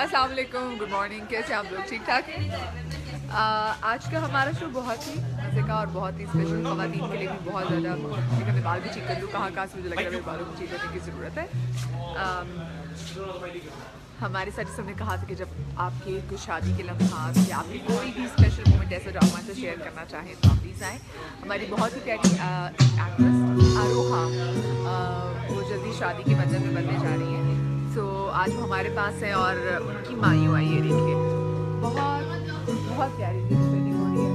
अस्सलाम वालेकुम good morning, कैसे आप लोग ठीक ठाक? आज का हमारा शो बहुत ही मज़े का और बहुत ही स्पेशल खवातीन के लिए भी बहुत ज़्यादा एक मैं बाल भी चीक कर दूँ कहाँ कहाँ से मुझे लग रहा है मेरे बालों को चीक करने की ज़रूरत है। हमारे साथ हमने कहा था कि जब आपके कोई शादी के लम्हात या आपके कोई भी स्पेशल मोमेंट ऐसा जो हमारे से शेयर करना चाहें तो आप प्लीज़ आएँ। हमारी बहुत ही प्यारी एक्ट्रेस आरोहा वो जल्दी शादी के मंजर में बनने जा हैं आज वो हमारे पास है और उनकी मायू आई है देखिए। बहुत बहुत प्यारी सेटिंग हो रही है।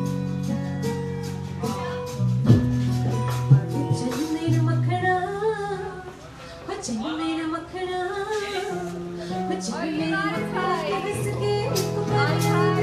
मेरा मखना हो